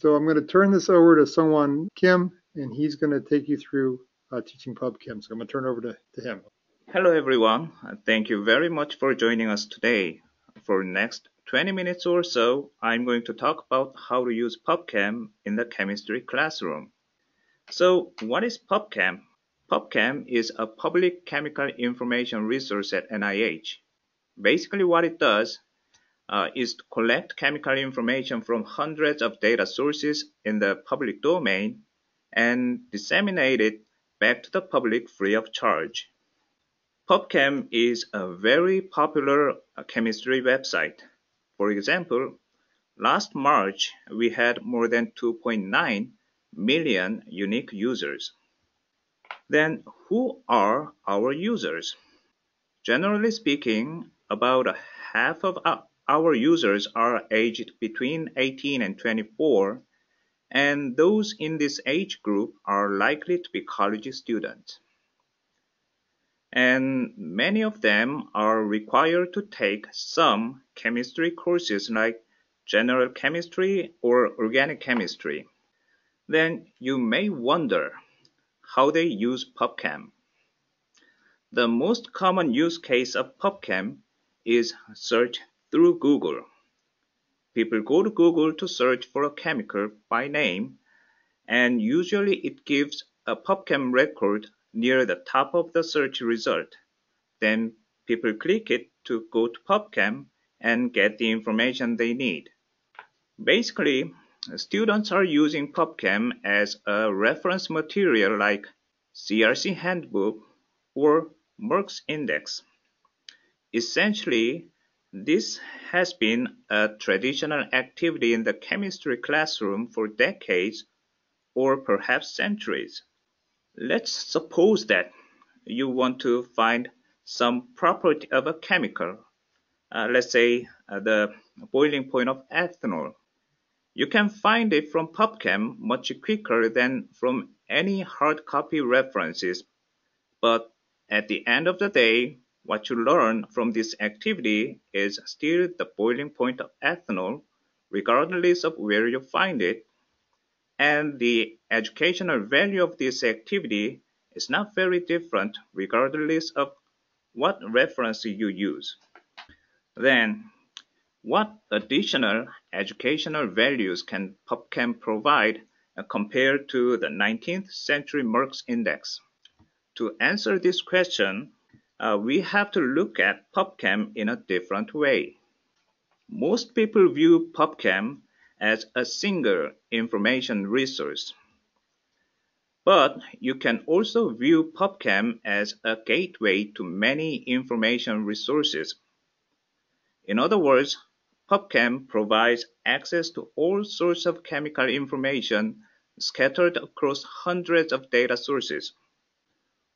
So I'm going to turn this over to Sunghwan, Kim, and he's going to take you through uh, teaching PubChem. So I'm going to turn over to, to him. Hello everyone. Thank you very much for joining us today. For next 20 minutes or so, I'm going to talk about how to use PubChem in the chemistry classroom. So what is PubChem? PubChem is a public chemical information resource at NIH. Basically what it does uh, is to collect chemical information from hundreds of data sources in the public domain and disseminate it back to the public free of charge. PubChem is a very popular uh, chemistry website. For example, last March we had more than 2.9 million unique users. Then who are our users? Generally speaking, about half of our users are aged between 18 and 24, and those in this age group are likely to be college students. And many of them are required to take some chemistry courses like general chemistry or organic chemistry. Then you may wonder how they use PubChem. The most common use case of PubChem is search through Google. People go to Google to search for a chemical by name, and usually it gives a PubChem record near the top of the search result. Then people click it to go to PubChem and get the information they need. Basically, Students are using PubChem as a reference material like CRC Handbook or Merck's Index. Essentially, this has been a traditional activity in the chemistry classroom for decades or perhaps centuries. Let's suppose that you want to find some property of a chemical, uh, let's say uh, the boiling point of ethanol. You can find it from PubChem much quicker than from any hard copy references, but at the end of the day, what you learn from this activity is still the boiling point of ethanol, regardless of where you find it, and the educational value of this activity is not very different regardless of what reference you use. Then, what additional educational values can PubChem provide uh, compared to the 19th century Merck's Index? To answer this question, uh, we have to look at PubChem in a different way. Most people view PubChem as a single information resource. But you can also view PubChem as a gateway to many information resources. In other words, PubChem provides access to all sorts of chemical information scattered across hundreds of data sources.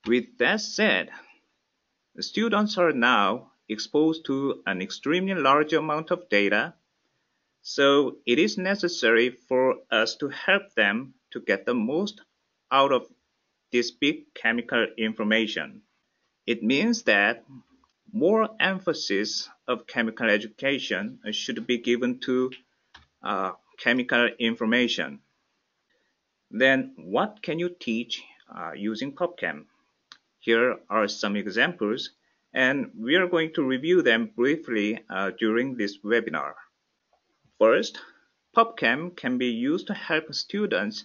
With that said, students are now exposed to an extremely large amount of data, so it is necessary for us to help them to get the most out of this big chemical information. It means that more emphasis of chemical education should be given to uh, chemical information. Then what can you teach uh, using PubChem? Here are some examples and we are going to review them briefly uh, during this webinar. First, PubChem can be used to help students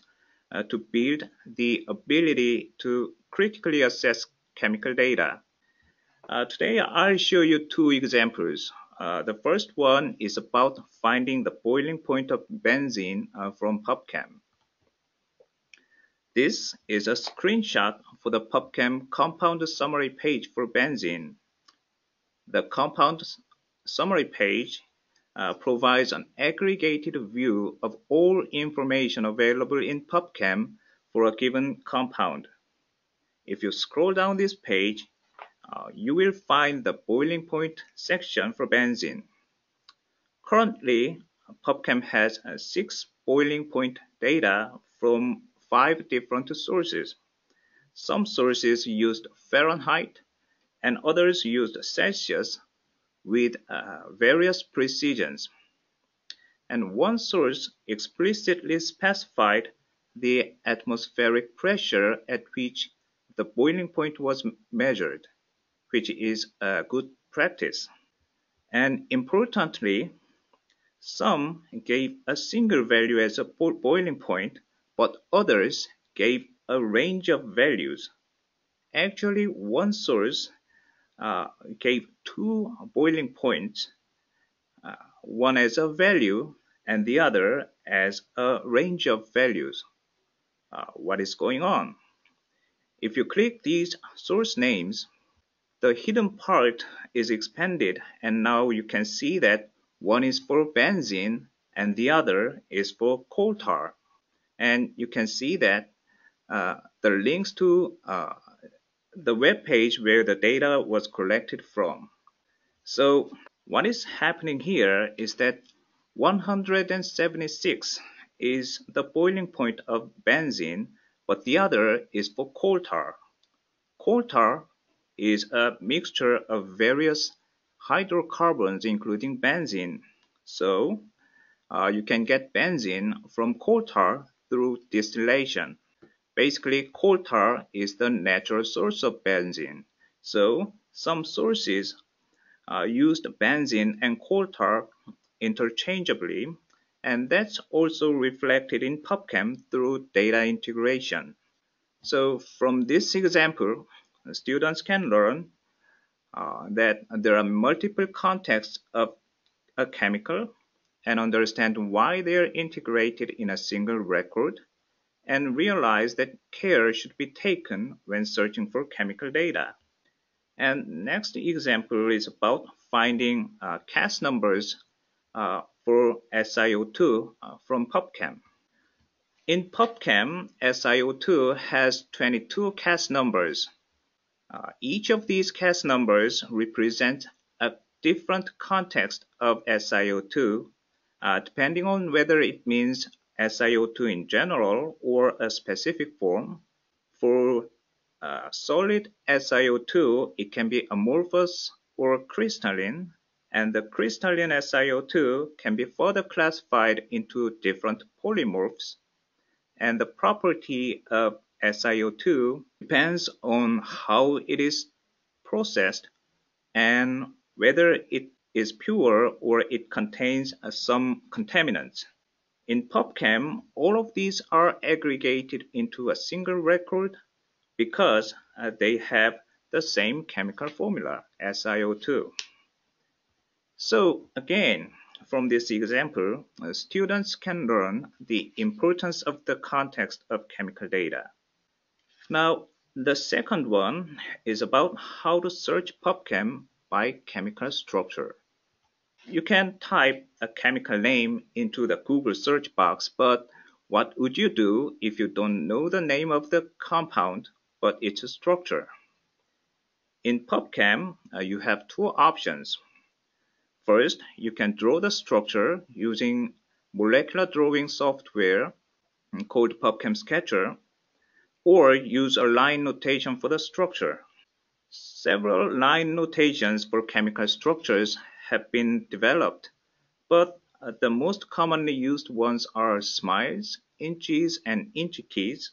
uh, to build the ability to critically assess chemical data. Uh, today I'll show you two examples. Uh, the first one is about finding the boiling point of benzene uh, from PubChem. This is a screenshot for the PubChem compound summary page for benzene. The compound summary page uh, provides an aggregated view of all information available in PubChem for a given compound. If you scroll down this page, uh, you will find the boiling point section for benzene. Currently, PubChem has uh, six boiling point data from five different sources. Some sources used Fahrenheit and others used Celsius with uh, various precisions. and one source explicitly specified the atmospheric pressure at which the boiling point was measured, which is a good practice. And importantly, some gave a single value as a boiling point, but others gave a range of values. Actually, one source uh, gave two boiling points, uh, one as a value and the other as a range of values. Uh, what is going on? If you click these source names, the hidden part is expanded and now you can see that one is for benzene and the other is for coal tar. And you can see that uh, the links to uh, the web page where the data was collected from. So what is happening here is that 176 is the boiling point of benzene but the other is for coal tar. Coal tar is a mixture of various hydrocarbons including benzene. So uh, you can get benzene from coal tar through distillation. Basically, coal tar is the natural source of benzene. So some sources uh, used benzene and coal tar interchangeably and that's also reflected in PubChem through data integration. So from this example, students can learn uh, that there are multiple contexts of a chemical and understand why they are integrated in a single record and realize that care should be taken when searching for chemical data. And next example is about finding uh, CAS numbers uh, for SiO2 uh, from PubChem. In PubChem, SiO2 has 22 CAS numbers. Uh, each of these CAS numbers represent a different context of SiO2, uh, depending on whether it means SiO2 in general or a specific form. For uh, solid SiO2, it can be amorphous or crystalline, and the crystalline SiO2 can be further classified into different polymorphs, and the property of SiO2 depends on how it is processed and whether it is pure or it contains some contaminants. In PubChem, all of these are aggregated into a single record because uh, they have the same chemical formula, SiO2. So again, from this example, uh, students can learn the importance of the context of chemical data. Now, the second one is about how to search PubChem by chemical structure. You can type a chemical name into the Google search box, but what would you do if you don't know the name of the compound, but its structure? In PubChem, uh, you have two options. First, you can draw the structure using molecular drawing software called PubChem Sketcher, or use a line notation for the structure. Several line notations for chemical structures have been developed, but uh, the most commonly used ones are SMILES, InChIs, and InChIKeys,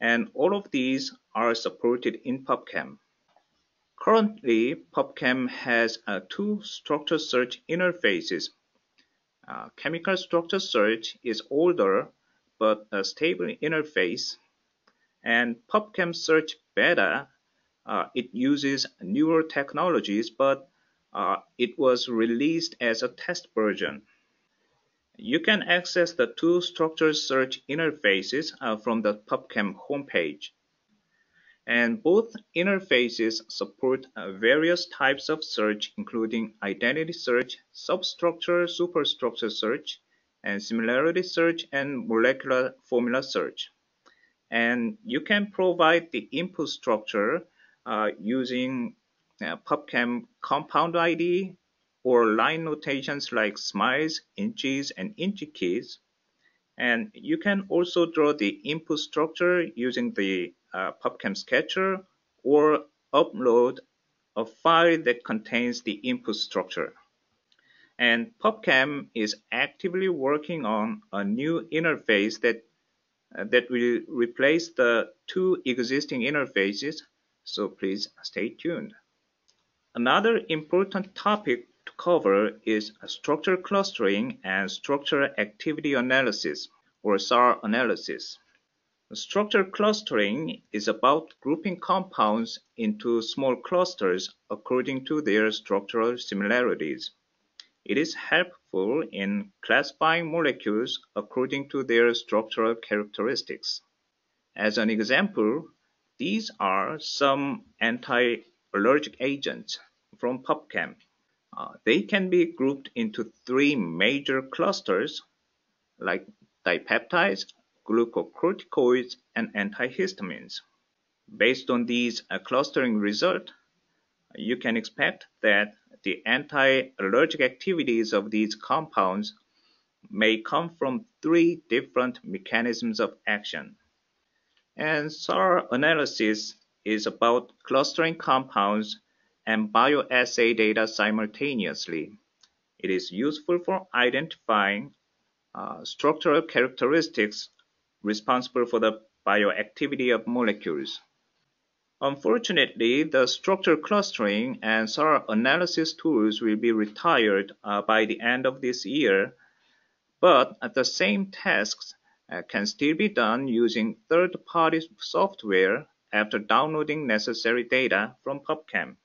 and all of these are supported in PubChem. Currently, PubChem has uh, two structure search interfaces. Uh, chemical structure search is older but a stable interface, and PubChem Search Beta uh, it uses newer technologies, but it was released as a test version. You can access the two structure search interfaces uh, from the PubChem homepage and both interfaces support uh, various types of search including identity search, substructure superstructure search, and similarity search and molecular formula search. And you can provide the input structure uh, using uh, PubChem compound ID or line notations like SMILES, InChIs, and InChIKeys. And you can also draw the input structure using the uh, PubChem Sketcher or upload a file that contains the input structure. And PubChem is actively working on a new interface that uh, that will replace the two existing interfaces, so please stay tuned. Another important topic to cover is structure clustering and structure activity analysis, or SAR analysis. Structure clustering is about grouping compounds into small clusters according to their structural similarities. It is helpful in classifying molecules according to their structural characteristics. As an example, these are some anti-allergic agents from PubChem. Uh, they can be grouped into three major clusters like dipeptides, glucocorticoids, and antihistamines. Based on these uh, clustering results, you can expect that the anti-allergic activities of these compounds may come from three different mechanisms of action. And SAR analysis is about clustering compounds and bioassay data simultaneously. It is useful for identifying uh, structural characteristics responsible for the bioactivity of molecules. Unfortunately, the structure clustering and SAR analysis tools will be retired uh, by the end of this year, but the same tasks uh, can still be done using third-party software after downloading necessary data from PubChem.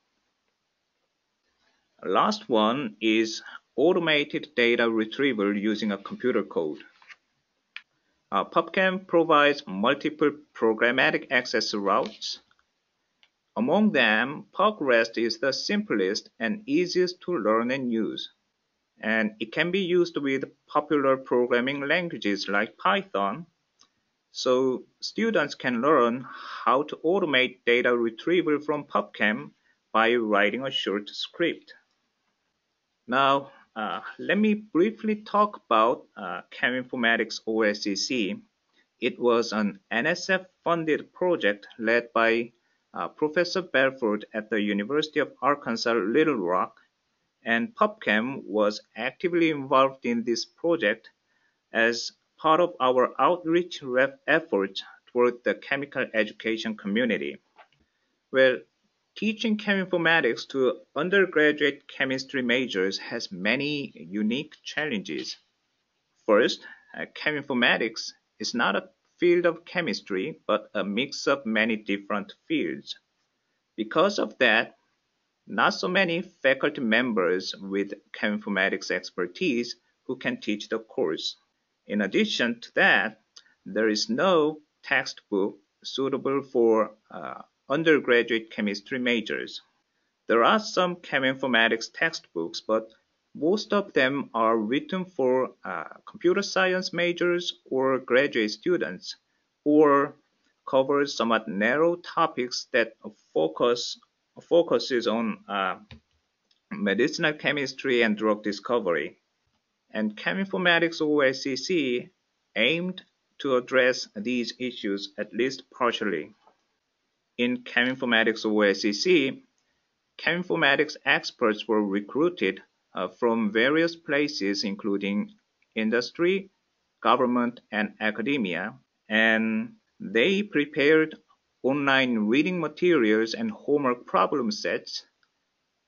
Last one is automated data retrieval using a computer code. Uh, PubChem provides multiple programmatic access routes. Among them, PUG-REST is the simplest and easiest to learn and use, and it can be used with popular programming languages like Python, so students can learn how to automate data retrieval from PubChem by writing a short script. Now, uh, let me briefly talk about uh, Cheminformatics OLCC. It was an NSF-funded project led by uh, Professor Belford at the University of Arkansas Little Rock, and PubChem was actively involved in this project as part of our outreach efforts toward the chemical education community. Well, Teaching cheminformatics to undergraduate chemistry majors has many unique challenges. First, uh, cheminformatics is not a field of chemistry, but a mix of many different fields. Because of that, not so many faculty members with cheminformatics expertise who can teach the course. In addition to that, there is no textbook suitable for uh, undergraduate chemistry majors. There are some cheminformatics textbooks, but most of them are written for uh, computer science majors or graduate students, or cover somewhat narrow topics that focus focuses on uh, medicinal chemistry and drug discovery. And Cheminformatics OLCC aimed to address these issues at least partially. In Cheminformatics OLCC, cheminformatics experts were recruited uh, from various places including industry, government, and academia, and they prepared online reading materials and homework problem sets,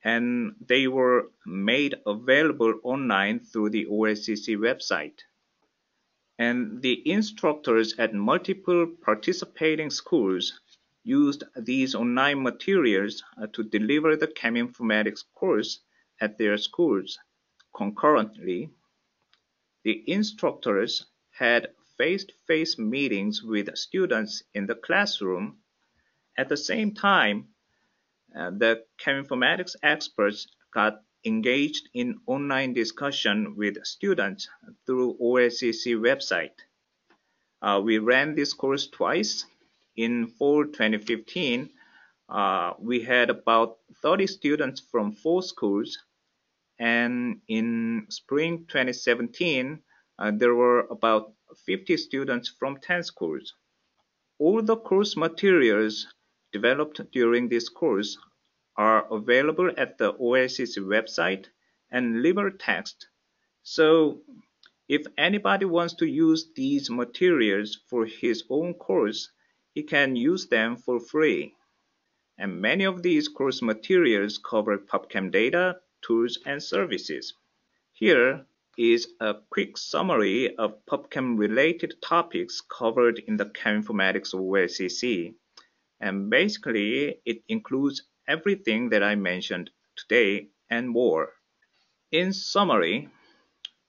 and they were made available online through the OLCC website. And the instructors at multiple participating schools used these online materials uh, to deliver the cheminformatics course at their schools. Concurrently, the instructors had face-to-face meetings with students in the classroom. At the same time, the cheminformatics experts got engaged in online discussion with students through OLCC website. Uh, we ran this course twice in fall 2015, uh, we had about 30 students from four schools, and in spring 2017, uh, there were about 50 students from 10 schools. All the course materials developed during this course are available at the OLCC website and LibreText. So if anybody wants to use these materials for his own course, he can use them for free. And many of these course materials cover PubChem data, tools, and services. Here is a quick summary of PubChem related topics covered in the Cheminformatics OLCC. And basically, it includes everything that I mentioned today and more. In summary,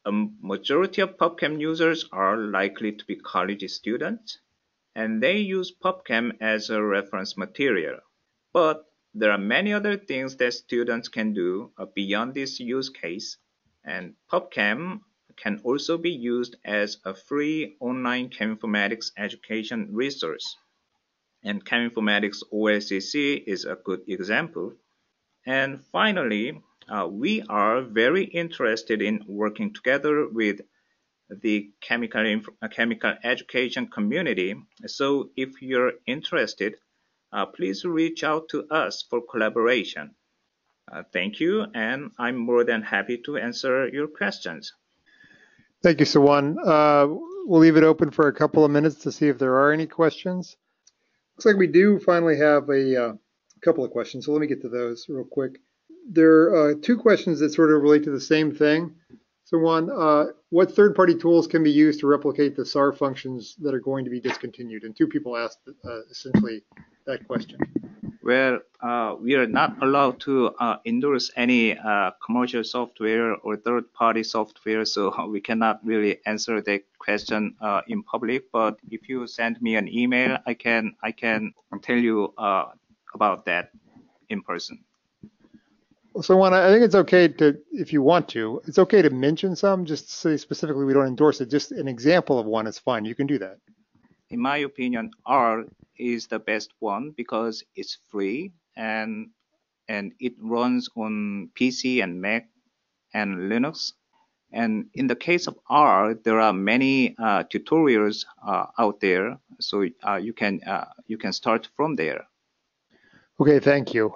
a majority of PubChem users are likely to be college students, and they use PubChem as a reference material. But there are many other things that students can do beyond this use case, and PubChem can also be used as a free online cheminformatics education resource. And Cheminformatics OLCC is a good example. And finally, uh, we are very interested in working together with the chemical, uh, chemical education community. So if you're interested, uh, please reach out to us for collaboration. Uh, thank you, and I'm more than happy to answer your questions. Thank you, Sunghwan. Uh, we'll leave it open for a couple of minutes to see if there are any questions. Looks like we do finally have a uh, couple of questions, so let me get to those real quick there are two questions that sort of relate to the same thing. So one, uh, what third-party tools can be used to replicate the SAR functions that are going to be discontinued? And two people asked uh, essentially that question. Well, uh, we are not allowed to uh, endorse any uh, commercial software or third-party software, so we cannot really answer that question uh, in public. But if you send me an email, I can I can tell you about that in person. So, one, I think it's okay to, if you want to, it's okay to mention some. Just say specifically we don't endorse it. Just an example of one is fine. You can do that. In my opinion, R is the best one because it's free and and it runs on PC and Mac and Linux. And in the case of R, there are many uh, tutorials uh, out there, so uh, you can uh, you can start from there. Okay, thank you.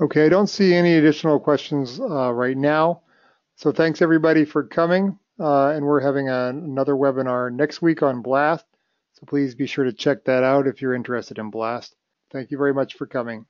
Okay, I don't see any additional questions uh, right now. So thanks everybody for coming. Uh, and we're having a, another webinar next week on BLAST. So please be sure to check that out if you're interested in BLAST. Thank you very much for coming.